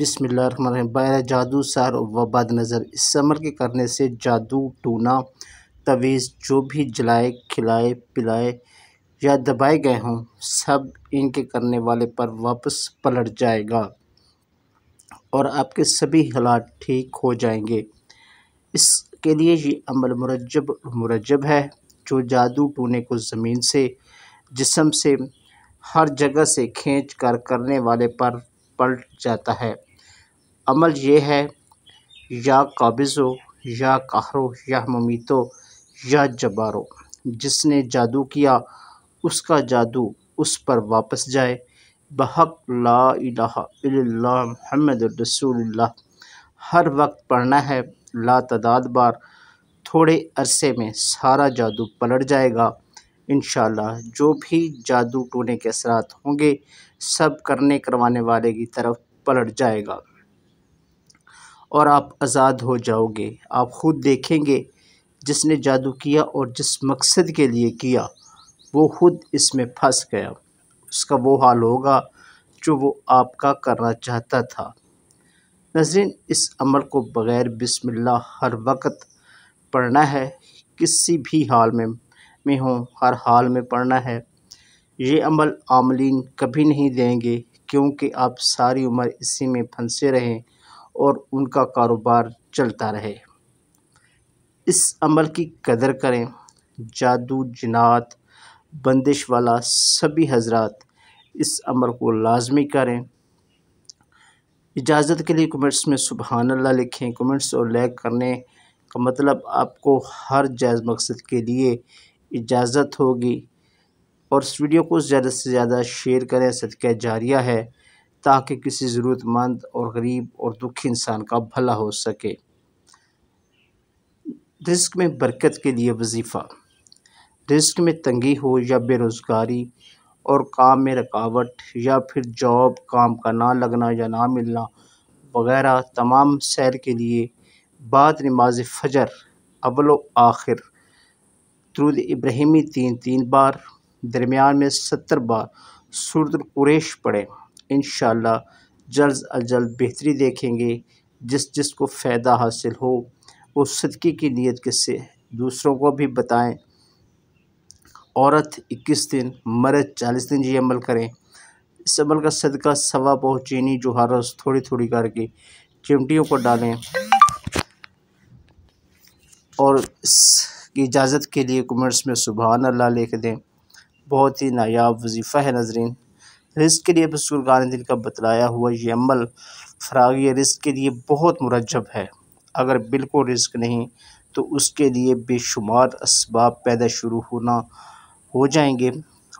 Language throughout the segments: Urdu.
بسم اللہ الرحمن الرحیم۔ باہر جادو سار و بد نظر۔ اس عمل کے کرنے سے جادو ٹونا تویز جو بھی جلائے، کھلائے، پلائے یا دبائے گئے ہوں، سب ان کے کرنے والے پر واپس پلٹ جائے گا اور آپ کے سبھی حالات ٹھیک ہو جائیں گے۔ اس کے لیے یہ عمل مرجب مرجب ہے۔ جو جادو ٹونے کو زمین سے، جسم سے، ہر جگہ سے کھینچ کر کرنے والے پر پلٹ جاتا ہے۔ عمل یہ ہے، یا قابض ہو یا قہرو، یا ممیتو، یا جبارو۔ جس نے جادو کیا، اس کا جادو اس پر واپس جائے۔ بحق لا الہ الا اللہ محمد رسول اللہ۔ ہر وقت پڑھنا ہے، لا تعداد بار۔ تھوڑے عرصے میں سارا جادو پلٹ جائے گا۔ انشاءاللہ جو بھی جادو ٹونے کے اثرات ہوں گے سب کرنے کروانے والے کی طرف پلٹ جائے گا۔ اور آپ آزاد ہو جاؤ گے۔ آپ خود دیکھیں گے جس نے جادو کیا اور جس مقصد کے لیے کیا، وہ خود اس میں پھنس گیا۔ اس کا وہ حال ہوگا جو وہ آپ کا کرنا چاہتا تھا۔ نظرین اس عمل کو بغیر بسم اللہ ہر وقت پڑھنا ہے۔ کسی بھی حال میں میں ہوں، ہر حال میں پڑھنا ہے۔ یہ عمل عاملین کبھی نہیں دیں گے کیونکہ آپ ساری عمر اسی میں پھنسے رہیں اور ان کا کاروبار چلتا رہے۔ اس عمل کی قدر کریں، جادو جنات بندش والا سبھی حضرات، اس عمل کو لازمی کریں۔ اجازت کے لیے کمنٹس میں سبحان اللہ لکھیں۔ کمنٹس اور لائک کرنے کا مطلب آپ کو ہر جائز مقصد کے لیے اجازت ہوگی۔ اور اس ویڈیو کو زیادہ سے زیادہ شیئر کریں، صدقہ جاریہ ہے، تاکہ کسی ضرورت مند اور غریب اور دکھی انسان کا بھلا ہو سکے۔ رزق میں برکت کے لیے وظیفہ۔ رزق میں تنگی ہو یا بے روزگاری اور کام میں رکاوٹ یا پھر جاب کام کا نہ لگنا یا نہ ملنا وغیرہ تمام سیر کے لیے بعد نماز فجر، اول و آخر، درود ابراہیمی تین تین بار۔ درمیان میں ستر بار سورت القریش پڑھیں انشاءاللہ جلد از جلد بہتری دیکھیں گے جس جس کو فائدہ حاصل ہو۔ وہ صدقے کی نیت کے سے دوسروں کو بھی بتائیں۔ عورت اکیس دن، مرد چالیس دن یہ عمل کریں۔ اس عمل کا صدقہ سوا پہنچینی جو ہر روز تھوڑی تھوڑی کر کے چمٹیوں کو ڈالیں۔ اور اس کی اجازت کے لیے کمنٹس میں سبحان اللہ لکھ دیں۔ بہت ہی نایاب وظیفہ ہے نظرین رزق کے لیے بزرگان دل کا بتلایا ہوا یہ عمل فراغی رزق کے لیے بہت مرجب ہے۔ اگر بالکل رزق نہیں تو اس کے لیے بے شمار اسباب پیدا شروع ہونا ہو جائیں گے۔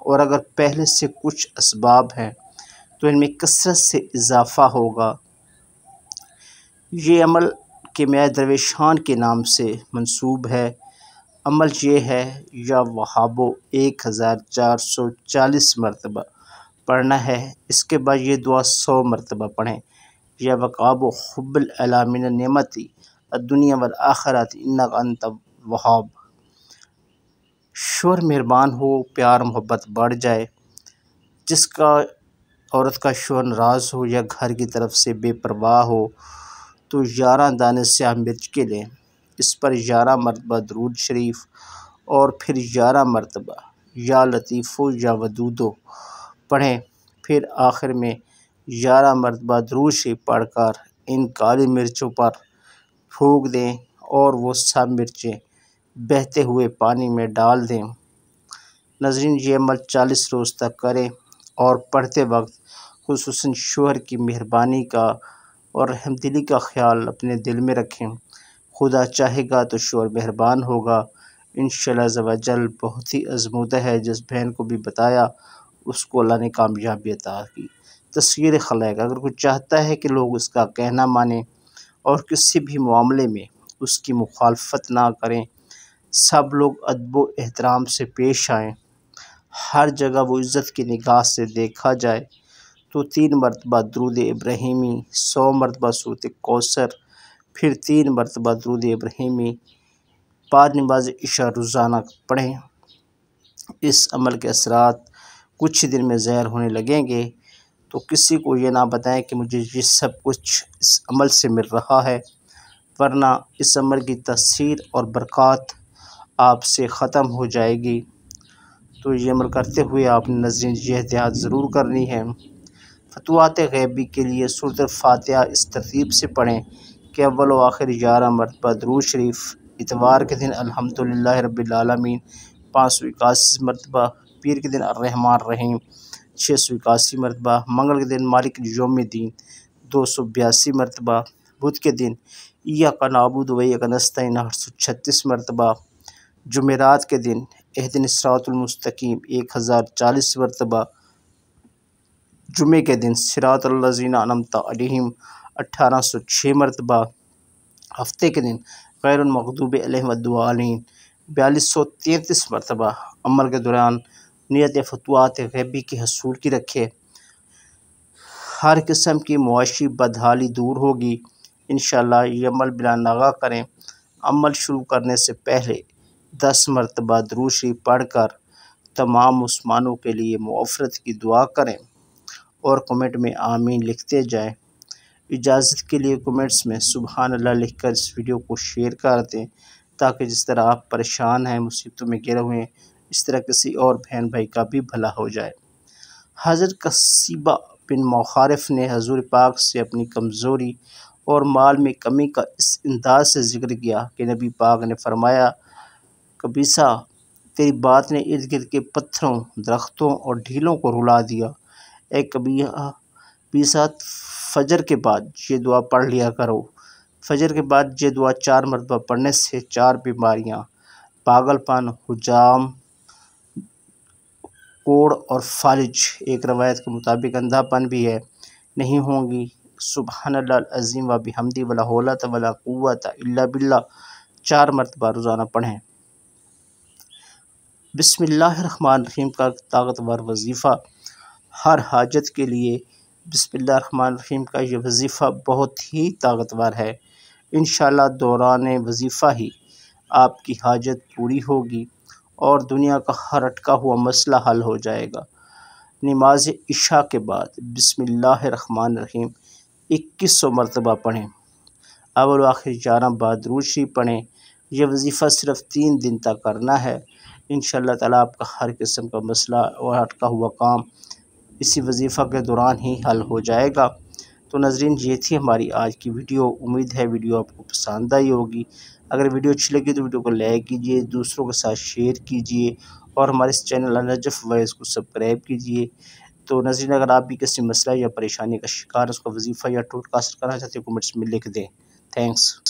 اور اگر پہلے سے کچھ اسباب ہیں تو ان میں کثرت سے اضافہ ہوگا۔ یہ عمل کے میں درویشان کے نام سے منصوب ہے۔ عمل یہ ہے، یا وہابو ایک ہزار چار سو چالیس مرتبہ پڑھنا ہے۔ اس کے بعد یہ دعا سو مرتبہ پڑھیں۔ یا وقاب و حب العلامین نعمتی دنیا والآخرات انک انت وہاب۔ شور مہربان ہو، پیار محبت بڑھ جائے۔ جس کا عورت کا شور ناراض ہو یا گھر کی طرف سے بے پرواہ ہو، تو یارہ دانے سیاہ مرچ کے لیں۔ اس پر گیارہ مرتبہ درود شریف اور پھر گیارہ مرتبہ یا لطیف و یا ودودو پڑھیں۔ پھر آخر میں گیارہ مرتبہ درود شریف پڑھ کر ان کالی مرچوں پر پھونک دیں اور وہ سب مرچیں بہتے ہوئے پانی میں ڈال دیں۔ نظرین یہ عمل چالیس روز تک کریں اور پڑھتے وقت خصوصاً شوہر کی مہربانی کا اور رحم دلی کا خیال اپنے دل میں رکھیں۔ خدا چاہے گا تو شور مہربان ہوگا۔ انشاءاللہ زوجل بہت ہی عظمودہ ہے، جس بہن کو بھی بتایا، اس کو اللہ نے کامیابی عطا کی۔ تصویر خلق اگر کوئی چاہتا ہے کہ لوگ اس کا کہنا مانیں اور کسی بھی معاملے میں اس کی مخالفت نہ کریں، سب لوگ ادب و احترام سے پیش آئیں۔ ہر جگہ وہ عزت کی نگاہ سے دیکھا جائے۔ تو تین مرتبہ درود ابراہیمی، سو مرتبہ صورت کوثر پھر تین مرتبہ درود ابراہیمی، بعد نماز عشاء روزانہ پڑھیں۔ اس عمل کے اثرات کچھ دن میں ظاہر ہونے لگیں گے۔ تو کسی کو یہ نہ بتائیں کہ مجھے یہ سب کچھ اس عمل سے مل رہا ہے، ورنہ اس عمل کی تاثیر اور برکات آپ سے ختم ہو جائے گی۔ تو یہ عمل کرتے ہوئے آپ نے نظرین یہ احتیاط ضرور کرنی ہے۔ فتوات غیبی کے لیے صورت الفاتحہ اس ترتیب سے پڑھیں۔ کہ اول و آخر گیارہ مرتبہ درود شریف، اتوار کے دن الحمدللہ رب العالمین، پانچ سو اکاسی مرتبہ پیر کے دن الرحمن الرحیم، چھ سو اکاسی مرتبہ منگل کے دن مالک یوم دین دو سو بیاسی مرتبہ بدھ کے دن یا کا نابود وئی کا نستعین آٹھ سو چھتیس مرتبہ جمعرات کے دن اہدن اسرات المستقیم، ایک ہزار چالیس مرتبہ جمعے کے دن سرات اللہ زینہ انمتا علیہم اٹھارہ سو چھ مرتبہ ہفتے کے دن غیر المغضوب علیہم الدعالین بیالیس سو تینتیس مرتبہ عمل کے دوران نیت فتوات غیبی کی حصول کی رکھے۔ ہر قسم کی معاشی بدحالی دور ہوگی۔ انشاءاللہ یہ عمل بلا ناغا کریں۔ عمل شروع کرنے سے پہلے دس مرتبہ درود شریف پڑھ کر تمام مسلمانوں کے لیے معافرت کی دعا کریں اور کمنٹ میں آمین لکھتے جائیں۔ اجازت کے لیے کمنٹس میں سبحان اللہ لکھ کر اس ویڈیو کو شیئر کر دیں تاکہ جس طرح آپ پریشان ہیں، مصیبتوں میں گرے ہوئے ہیں، اس طرح کسی اور بہن بھائی کا بھی بھلا ہو جائے۔ حضرت قصیبہ بن مخارف نے حضور پاک سے اپنی کمزوری اور مال میں کمی کا اس انداز سے ذکر کیا کہ نبی پاک نے فرمایا کبیسا تیری بات نے ارد گرد کے پتھروں، درختوں اور ڈھیلوں کو رلا دیا۔ اے کبھی بیسا فجر کے بعد یہ دعا پڑھ لیا کرو۔ فجر کے بعد یہ دعا چار مرتبہ پڑھنے سے چار بیماریاں پاگل پن حجام کوڑ اور فالج۔ ایک روایت کے مطابق اندھا پن بھی ہے، نہیں ہوں گی۔ سبحان اللہ العظیم و بحمدی ولا حولت ولا قوت الا باللہ۔ چار مرتبہ روزانہ پڑھیں۔ بسم اللہ الرحمن الرحیم کا طاقتور وظیفہ، ہر حاجت کے لیے بسم اللہ الرحمن الرحیم کا یہ وظیفہ بہت ہی طاقتور ہے۔ انشاءاللہ دوران وظیفہ ہی آپ کی حاجت پوری ہوگی اور دنیا کا ہر اٹکا ہوا مسئلہ حل ہو جائے گا۔ نماز عشاء کے بعد بسم اللہ الرحمن الرحیم اکیس سو مرتبہ پڑھیں۔ اول و آخر گیارہ بعد روشی پڑھیں۔ یہ وظیفہ صرف تین دن تک کرنا ہے۔ انشاءاللہ تعالیٰ آپ کا ہر قسم کا مسئلہ اور اٹکا ہوا کام اسی وظیفہ کے دوران ہی حل ہو جائے گا۔ تو نظرین یہ تھی ہماری آج کی ویڈیو۔ امید ہے ویڈیو آپ کو پسند آئی ہوگی۔ اگر ویڈیو اچھی لگی تو ویڈیو کو لائک کیجیے دوسروں کے ساتھ شیئر کیجیے اور ہمارے اس چینل نجف وائز کو سبسکرائب کیجیے تو نظرین اگر آپ بھی کسی مسئلہ یا پریشانی کا شکار، اس کا وظیفہ یا ٹوٹ کا اثر کرنا چاہتے ہیں، کمنٹس میں لکھ دیں۔ تھینکس